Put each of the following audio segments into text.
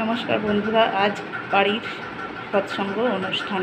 নমস্কার বন্ধুরা আজ বাড়ির সৎসঙ্গ অনুষ্ঠান।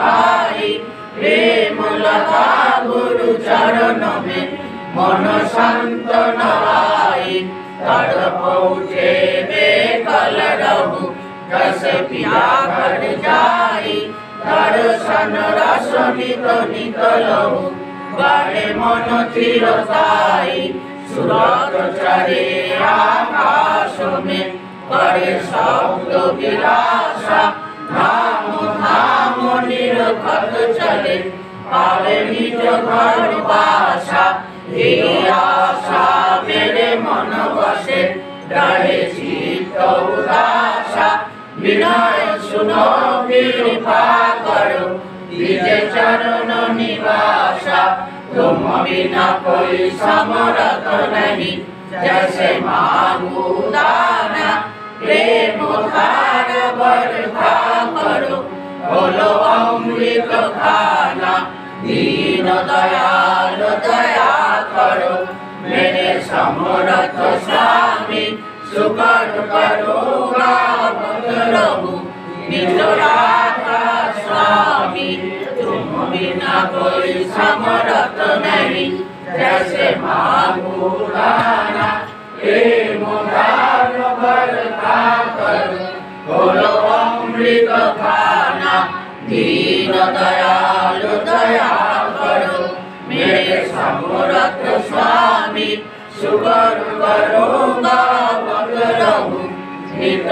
ভাই प्रेम লতা गुरु चरण में मन शांत নহাই तड़प उठे वे कल रहु पिया कर जाई दर्शन रस नित नित लहु मन चिरताई सुरत चरे आकाश में करे शब्द विलासा কত চলে পারেনি তো ঘর বাসা। এই আশা মেরে মন বসে ডালে চিত্ত উদাসা। বিনয় শুনো কৃপা করো, নিজে চরণ নিবাসা। তুম বিনা কই সমরত নহি জৈসে মাগু দানা প্রেম ধার বরখা করো বলো अमृत खाना दीन दयाल दया करो मेरे समरथ स्वामी सुकर करो गावत रहू निज राधा स्वामी तुम बिना कोई समरथ नहीं जैसे मांगू दाना प्रेम धार बरखा करो बोलो अमृत खाना दीन दयाल दया करो मेरे समरथ स्वामी सुगर करो गावत रहू नित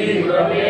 Amen.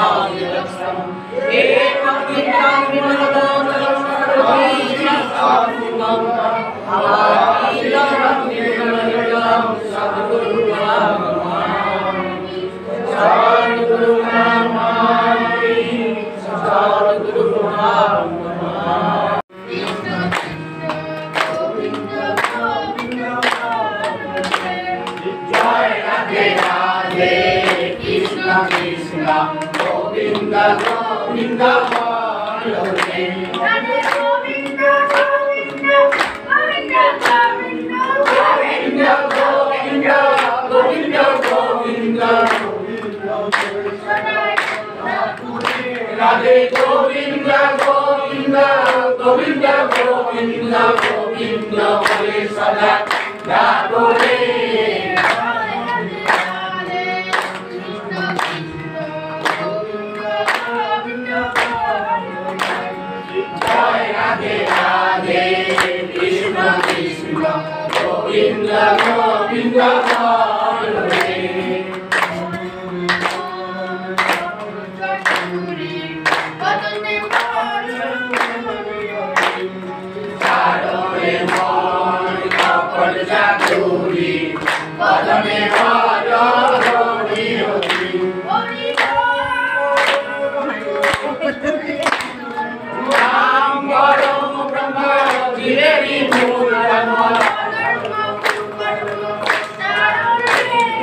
Radhe Govinda Govinda Govinda Govinda Govinda Hare Sada Radhe Bingo, bingo, bingo.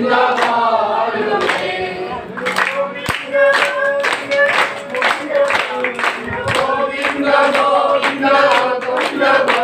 Govinda, Govinda, Govinda,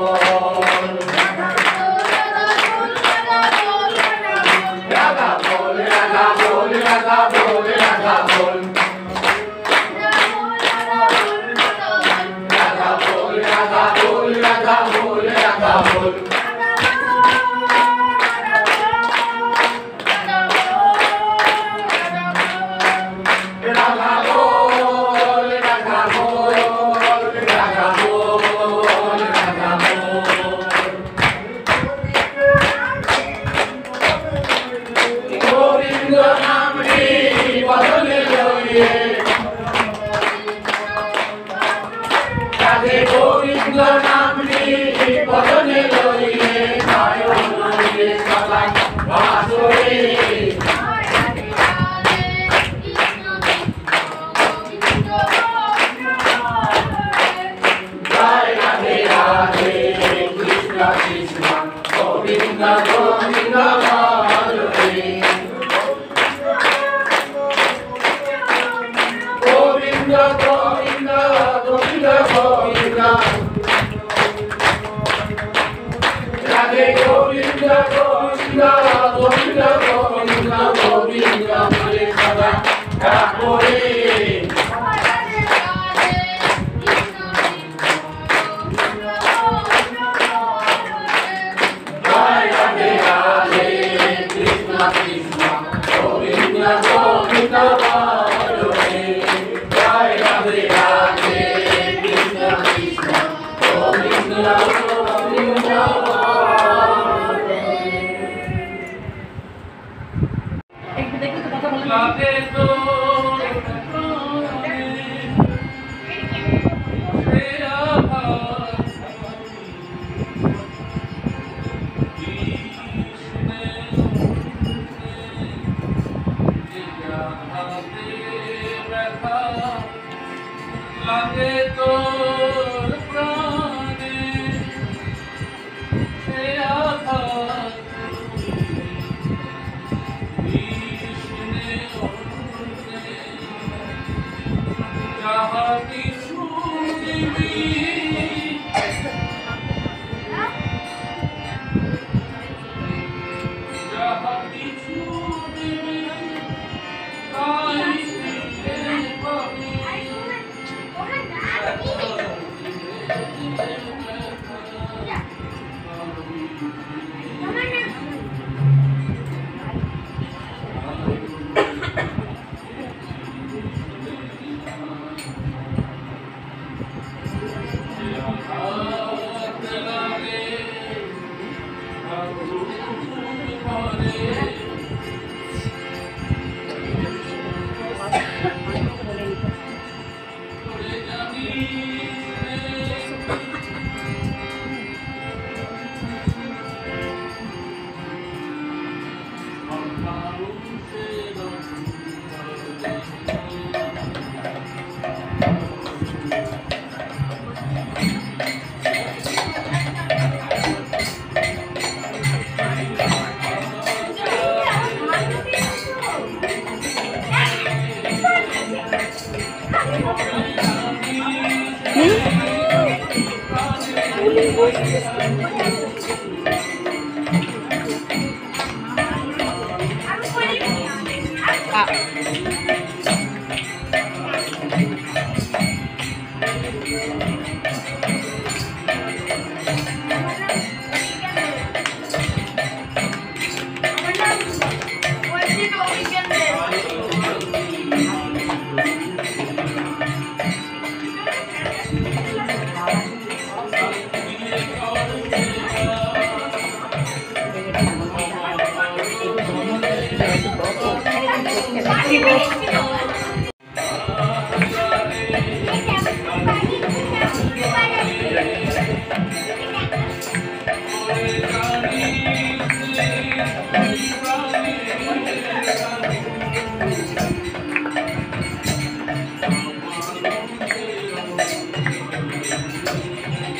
Bravo. 야.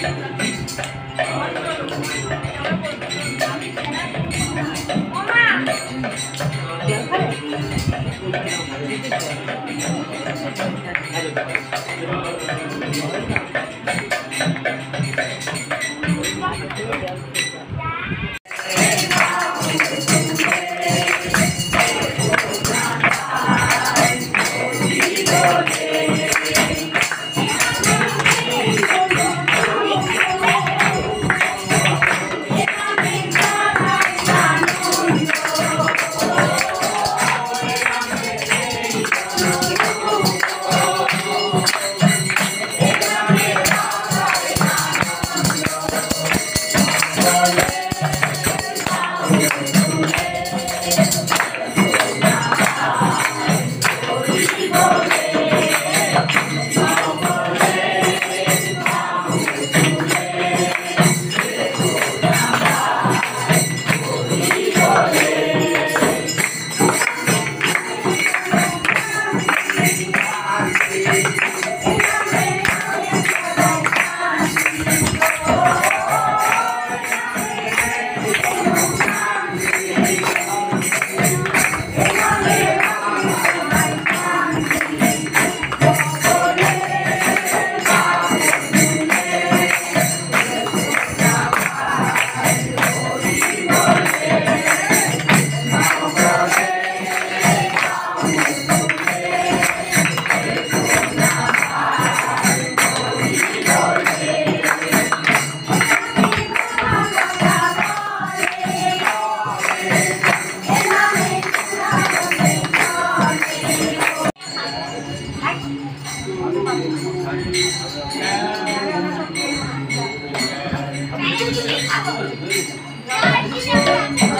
Ah. Thank you.